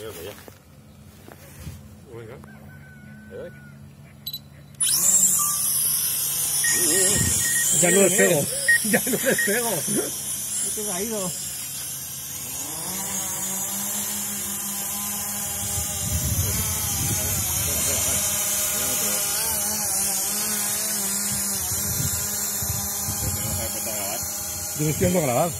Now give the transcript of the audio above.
Creo que ya. Venga. ¿Eh? Ya no despego. Ya no despego. ¿Qué te ha ido? Yo estoy dando a grabar.